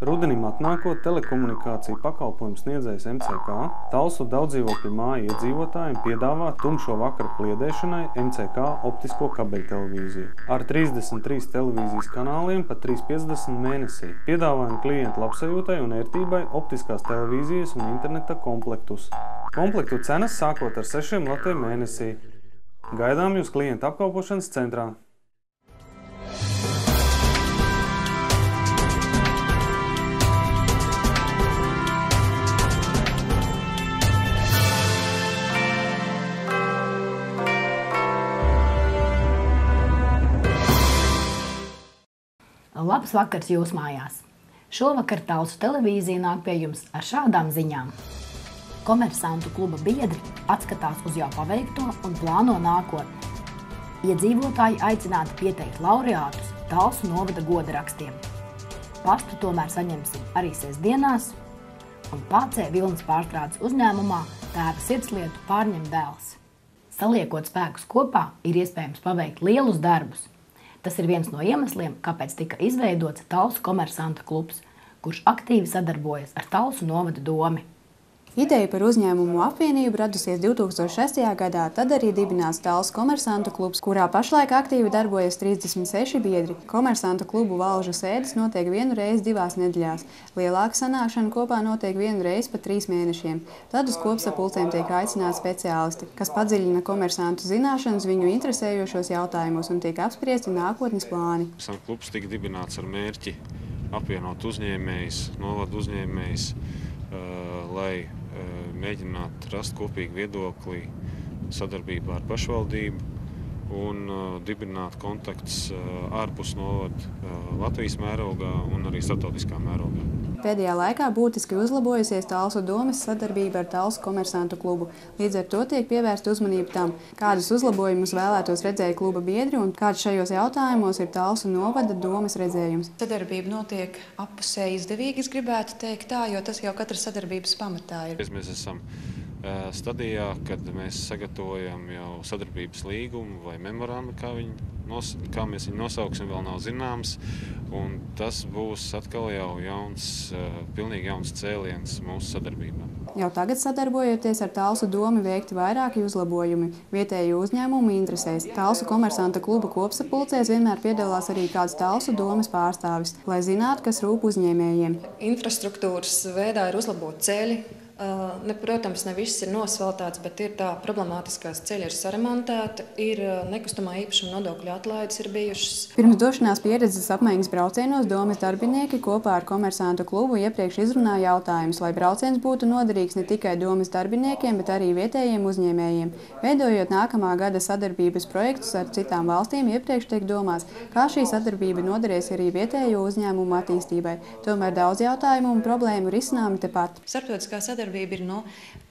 Rudenim atnākot telekomunikāciju pakalpojumu sniedzējs MCK Talsu daudzdzīvokļu māju iedzīvotājiem piedāvā tumšo vakaru kliedēšanai MCK optisko kabeļtelevīziju. Ar 33 televīzijas kanāliem pa 3,50 mēnesī. Piedāvājam klientu labsajūtai un ērtībai optiskās televīzijas un interneta komplektus. Komplektu cenas sākot ar 6 latiem mēnesī. Gaidām jūs klientu apkalpošanas centrā. Labs vakars jūs mājās! Šovakar Talsu televīzija nāk pie jums ar šādām ziņām. Komersantu kluba biedri atskatās uz jau paveikto un plāno nākotni. Iedzīvotāji aicināti pieteikt laureātus Talsu novada goda rakstiem. Pastu tomēr saņemsim arī sestdienās, un Pācē Vilnas pārstrādes uzņēmumā tēva sirdslietu pārņem dēls. Saliekot spēkus kopā, ir iespējams paveikt lielus darbus – Tas ir viens no iemesliem, kāpēc tika izveidots Talsu komersanta klubs, kurš aktīvi sadarbojas ar Talsu novada domi. Ideja par uzņēmumu apvienību radusies 2006. gadā, tad arī dibināts Tāls komersantu klubs, kurā pašlaik aktīvi darbojas 36 biedri. Komersantu klubu valžu sēdes notiek vienu reizi divās nedēļās. Lielāka sanākšana kopā notiek vienu reizi pa trīs mēnešiem. Tad uz kopsapulcēm tiek aicināti speciālisti, kas padziļina komersantu zināšanas viņu interesējošos jautājumos un tiek apspriesti nākotnes plāni. Klubs tika dibināts ar mērķi apvienot uzņēmējus, novadu uzņēmējus, lai mēģināt rast kopīgu viedokli sadarbībā ar pašvaldību un uh, dibināt kontaktus uh, ārpus novada uh, Latvijas mērogā un arī starptautiskā mērogā. Pēdējā laikā būtiski uzlabojusies Talsu domas sadarbība ar Talsu komersantu klubu. Līdz ar to tiek pievērsta uzmanība tam, kādus uzlabojumus vēlētos redzēja kluba biedri un kāds šajos jautājumos ir Talsu novada domas redzējums. Sadarbība notiek appusēji izdevīgi, es gribētu teikt tā, jo tas jau katras sadarbības pamatā ir. Mēs esam stadijā, kad mēs sagatavojam jau sadarbības līgumu vai memorandu, kā, nos, kā mēs viņu nosauksim, vēl nav zināms. Tas būs atkal jau jauns, pilnīgi jauns cēliens mūsu sadarbībā. Jau tagad sadarbojoties ar Talsu domu veikti vairāki uzlabojumi vietēju uzņēmumu interesēs. Talsu komersanta kluba kopsapulcēs vienmēr piedalās arī kāds Talsu domas pārstāvis, lai zinātu, kas rūp uzņēmējiem. Infrastruktūras veidā ir uzlabot ceļi, Ne, protams, ne viss ir nosveltāts, bet ir tā problemātiskās ceļi ir saremontēti, ir nekustamā īpašuma nodokļu atlaides ir bijušas. Pirms došanās pieredzes apmaiņas braucienos domas darbinieki kopā ar komersantu klubu iepriekš izrunāja jautājumus, lai brauciens būtu noderīgs ne tikai domas darbiniekiem, bet arī vietējiem uzņēmējiem. Veidojot nākamā gada sadarbības projektus ar citām valstīm, iepriekš tiek domās, kā šī sadarbība noderēs arī vietējo uzņēmumu attīstībai. Tomēr daudz jautājumu un problēmu risināmi tepat. Starptautiskā sadarbība sadarbība ir nu,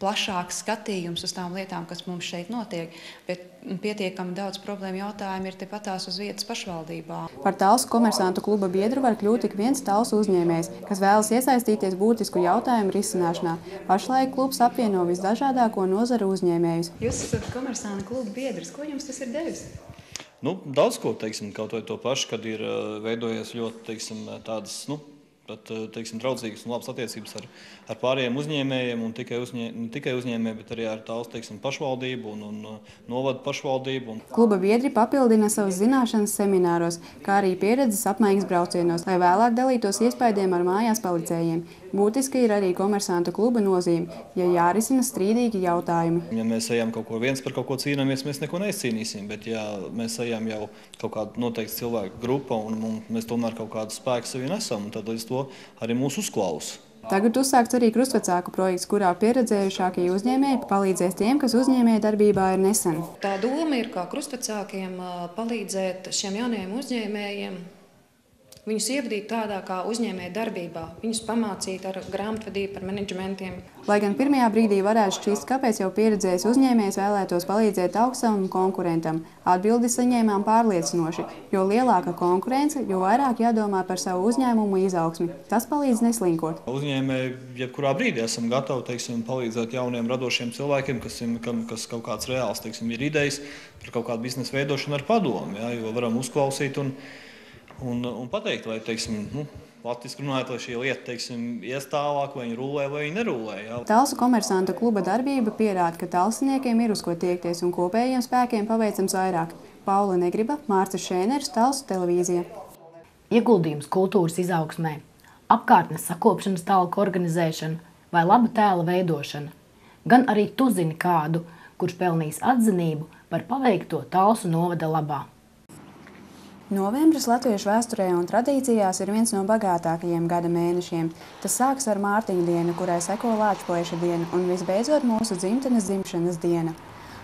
plašāks skatījums uz tām lietām, kas mums šeit notiek. Bet pietiekami daudz problēmu jautājumu ir tepatās uz vietas pašvaldībā. Par Talsu komersantu kluba biedru var kļūt tik viens Talsu uzņēmējs, kas vēlas iesaistīties būtisku jautājumu risināšanā. Pašlaik klubs apvieno visdažādāko nozaru uzņēmējus. Jūs esat komersantu kluba biedrs. Ko jums tas ir devis? Nu, daudz ko, teiksim, kaut vai to pašu, kad ir veidojies ļoti teiksim, tādas nu, pat eh, teiksim, draudzīgas un labas attiecības ar, ar pārējiem uzņēmējiem, un tikai, uzņē, ne tikai uzņēmēji, bet arī ar tālu teiksim, pašvaldību un, un eh, novadu pašvaldību. Un... Kluba biedri papildina savas zināšanas semināros, kā arī pieredzes apmaiņas braucienos, lai vēlāk dalītos iespējām ar mājās palicējiem. Būtiski ir arī komersantu kluba nozīme, ja jārisina strīdīgi jautājumi. Ja mēs ejam kaut ko viens par kaut ko cīnāmies, mēs neko neizcīnīsim, bet ja mēs ejam jau kaut kāda noteikta cilvēku grupa un, un mēs tomēr kaut kādu spēku sevi nesam, tad līdz to arī mūs uzklausa. Tagad uzsākts arī krustvecāku projekts, kurā pieredzējušākie uzņēmēji palīdzēs tiem, kas uzņēmēja darbībā ir nesen. Tā doma ir, kā krustvecākiem palīdzēt šiem jaunajiem uzņēmējiem Viņus ievadīt tādā kā uzņēmēja darbībā, viņus pamācīt ar grāmatvedību, par menedžmentiem. Lai gan pirmajā brīdī varētu šķist, kāpēc jau pieredzējis uzņēmējs vēlētos palīdzēt augstsavam konkurentam, atbildi saņēmām pārliecinoši. Jo lielāka konkurence, jo vairāk jādomā par savu uzņēmumu izaugsmi. Tas palīdz neslinkot. Uzņēmēji jebkurā brīdī esam gatavi teiksim, palīdzēt jauniem radošiem cilvēkiem, kas, kas kaut kāds reāls teiksim, ir idejas par kaut kādu biznesa veidošanu ar padomu, ja, jo varam uzklausīt un un, un pateikt, vai teiksim, nu, Latvijas runājot, lai šī lieta, teiksim, ies tālāk, vai viņi rulē vai viņi nerulē. Jā. Talsu komersantu kluba darbība pierāda, ka talsiniekiem ir uz ko tiekties un kopējiem spēkiem paveicams vairāk. Paula Negriba, Mārcis Šēners, Talsu televīzija. Ieguldījums kultūras izaugsmē, apkārtnes sakopšanas talku organizēšana vai laba tēla veidošana. Gan arī tu zini kādu, kurš pelnīs atzinību par paveikto Talsu novada labā. Novembris latviešu vēsturē un tradīcijās ir viens no bagātākajiem gada mēnešiem. Tas sākas ar Mārtiņa dienu, kurai seko Lāčplēša diena un visbeidzot mūsu dzimtenes dzimšanas diena.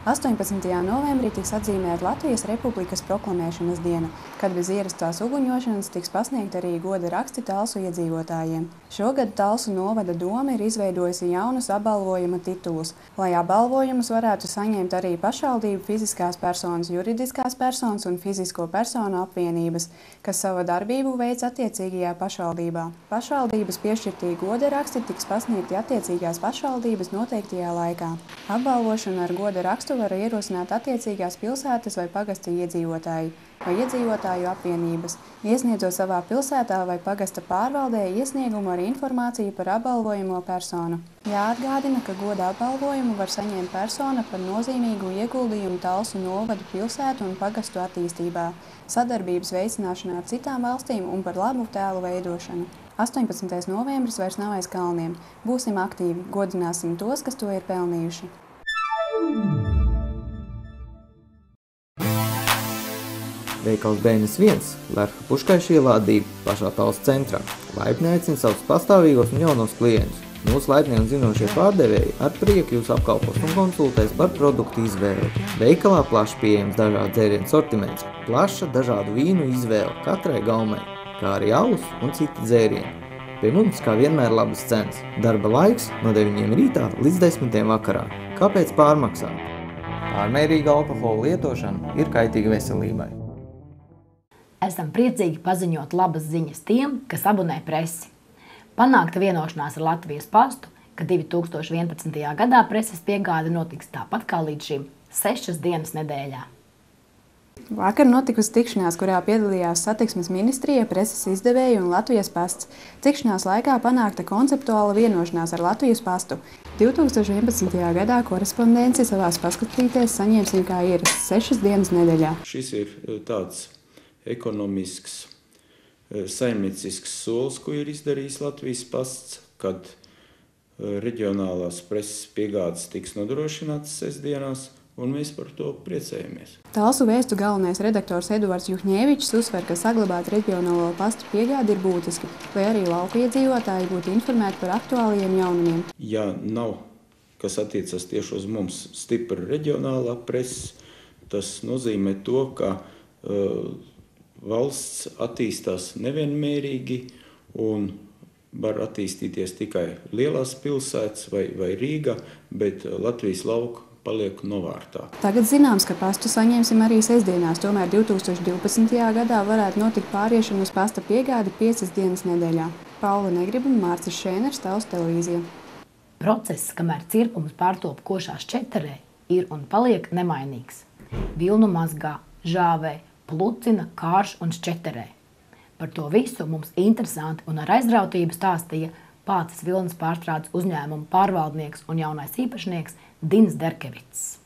18. novembrī tiks atzīmēta Latvijas Republikas proklamēšanas diena, kad bez ierastās uguņošanas tiks pasniegt arī goda raksti Talsu iedzīvotājiem. Šogad Talsu novada doma ir izveidojusi jaunus apbalvojuma titulus, lai apbalvojumus varētu saņemt arī pašvaldību fiziskās personas, juridiskās personas un fizisko personu apvienības, kas savu darbību veids attiecīgajā pašvaldībā. Pašvaldības piešķirtī goda raksti tiks pasniegti attiecīgās pašvaldības noteiktajā laikā. Apbalvošana ar goda rakstu rakstu var ierosināt attiecīgās pilsētas vai pagasta iedzīvotāji vai iedzīvotāju apvienības, iesniedzot savā pilsētā vai pagasta pārvaldē iesniegumu ar informāciju par apbalvojamo personu. Jāatgādina, ka goda apbalvojumu var saņemt persona par nozīmīgu ieguldījumu Talsu novadu pilsētu un pagastu attīstībā, sadarbības veicināšanā ar citām valstīm un par labu tēlu veidošanu. 18. novembris vairs nav aiz kalniem. Būsim aktīvi, godināsim tos, kas to ir pelnījuši. Veikals Bēnis 1, Lerha Puškaiša ielā 2, pašā tals centrā. Laipni aicina savus pastāvīgos un jaunos klientus. Mūsu laipnie un zinošie pārdevēji ar prieku jūs apkalpos un konsultēs par produktu izvēli. Veikalā plaši pieejams dažādu dzērienu sortiments, plaša dažādu vīnu izvēle katrai gaumai, kā arī alus un citi dzērieni. Pie mums, kā vienmēr, labas cenas. Darba laiks no 9 rītā līdz 10 vakarā. Kāpēc pārmaksāt? Pārmērīga alkohola lietošana ir kaitīga veselībai. Esam priecīgi paziņot labas ziņas tiem, kas abonē presi. Panākta vienošanās ar Latvijas pastu, ka 2011. gadā preses piegāde notiks tāpat kā līdz šim – sešas dienas nedēļā. Vakar notikusi tikšanās, kurā piedalījās satiksmes ministrija, preses izdevēja un Latvijas pasts. Tikšanās laikā panākta konceptuāla vienošanās ar Latvijas pastu. 2011. gadā korespondenci savās paskatītēs saņemsim kā ierasts sešas dienas nedēļā. Šis ir tāds ekonomisks, eh, saimniecisks solis, ko ir izdarījis Latvijas pasts, kad eh, reģionālās preses piegādes tiks nodrošinātas sestdienās, un mēs par to priecējamies. Talsu vēstu galvenais redaktors Eduards Juhņēvičs uzsver, ka saglabāt reģionālo pastu piegādi ir būtiski, lai arī lauka iedzīvotāji būtu informēti par aktuālajiem jaunumiem. Ja nav, kas attiecas tieši uz mums, stipra reģionālā presa, tas nozīmē to, ka uh, valsts attīstās nevienmērīgi un var attīstīties tikai lielās pilsētas vai, vai Rīga, bet Latvijas lauka paliek novārtā. Tagad zināms, ka pastu saņemsim arī sestdienās, tomēr 2012. gadā varētu notikt pāriešana uz pasta piegādi piecas dienas nedēļā. Paula Negriba un Mārcis Šēners, Tavs televīzija. Process, kamēr cirpums pārtop košās četerē, ir un paliek nemainīgs. Vilnu mazgā, žāvē, plucina, kārš un šķeterē. Par to visu mums interesanti un ar aizrautību stāstīja Pācis Vilnas pārstrādes uzņēmuma pārvaldnieks un jaunais īpašnieks Dins Derkevits.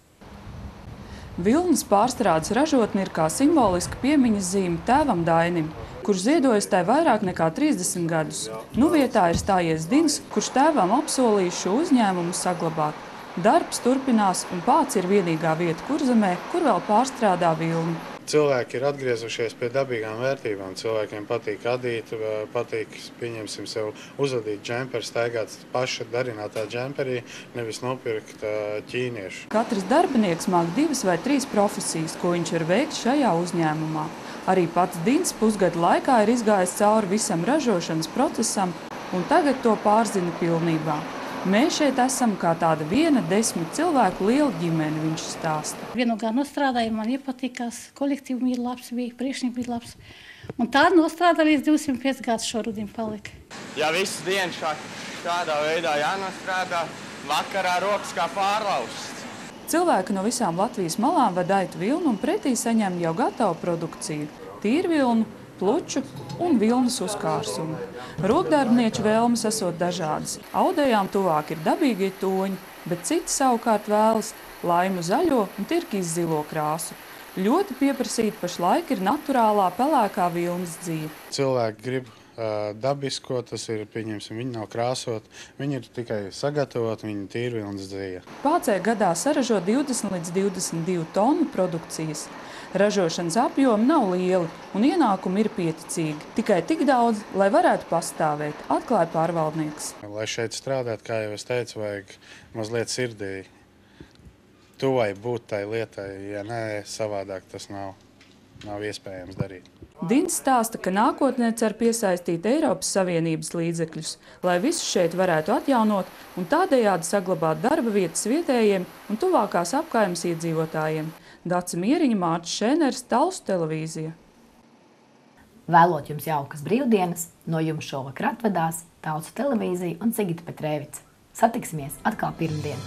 Vilnas pārstrādes ražotne ir kā simboliska piemiņas zīme tēvam Dainim, kurš ziedojas tai vairāk nekā 30 gadus. Nu vietā ir stājies Dins, kurš tēvam apsolīja šo uzņēmumu saglabāt. Darbs turpinās un pāts ir vienīgā vieta kurzemē, kur vēl pārstrādā vilnu. Cilvēki ir atgriezušies pie dabīgām vērtībām. Cilvēkiem patīk adīt, patīk, pieņemsim sev, uzadīt džemperi, staigāt paša darinātā džemperī, nevis nopirkt ķīniešu. Katrs darbinieks māk divas vai trīs profesijas, ko viņš ir veiks šajā uzņēmumā. Arī pats Dins pusgadu laikā ir izgājis cauri visam ražošanas procesam un tagad to pārzina pilnībā. Mēs šeit esam kā tāda viena desmit cilvēku liela ģimene, viņš stāsta. Vienu gadu nostrādāju, man iepatikās, kolektīvi bija labs, bija priekšnieki bija labs. Un tā nostrādā līdz 205 gadus šorudim palika. Ja visas dienas šā, šādā veidā jānostrādā, vakarā rokas kā pārlaustas. Cilvēki no visām Latvijas malām ved aitu vilnu un pretī saņem jau gatavu produkciju. Tīru vilnu, pluču un vilnas uzkārsumu. Rokdarbnieču vēlmes esot dažādas. Audējām tuvāk ir dabīgie toņi, bet citi savukārt vēlas laimu zaļo un tirkīs zilo krāsu. Ļoti pieprasīta pašlaik ir naturālā pelēkā vilnas dzīve. Cilvēki grib dabisko, tas ir, pieņemsim, viņi nav krāsot, viņi ir tikai sagatavot, viņi tīri vilnas dzīve. Pācē gadā saražo 20 līdz 22 tonu produkcijas. Ražošanas apjomi nav lieli un ienākumi ir pieticīgi. Tikai tik daudz, lai varētu pastāvēt, atklāja pārvaldnieks. Lai šeit strādāt, kā jau es teicu, vajag mazliet sirdī tuvai būt tai lietai. Ja nē, savādāk tas nav, nav iespējams darīt. Dins stāsta, ka nākotnē cer piesaistīt Eiropas Savienības līdzekļus, lai visu šeit varētu atjaunot un tādējādi saglabāt darba vietas vietējiem un tuvākās apkaimes iedzīvotājiem. Daci Mieriņa, Mārķis Šēners, Talsu televīzija. Vēlot jums jaukas brīvdienas, no jums šovakar atvedās Tautas televīzija un Sigita Petrēvica. Satiksimies atkal pirmdien!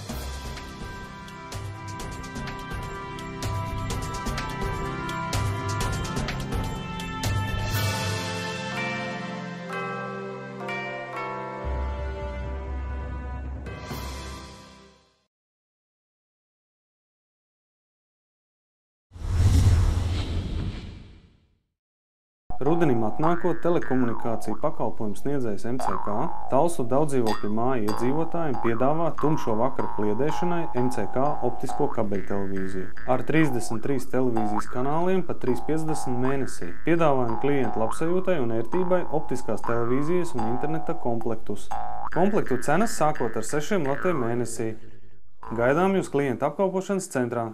Rudenim atnākot, telekomunikāciju pakalpojumu sniedzējs MCK Talsu daudzdzīvokļu māju iedzīvotājiem piedāvā tumšo vakaru kliedēšanai MCK optisko kabeļtelevīziju. Ar 33 televīzijas kanāliem pa 3,50 mēnesī. Piedāvājam klientu labsajūtai un ērtībai optiskās televīzijas un interneta komplektus. Komplektu cenas sākot ar 6 latiem mēnesī. Gaidām jūs klientu apkalpošanas centrā.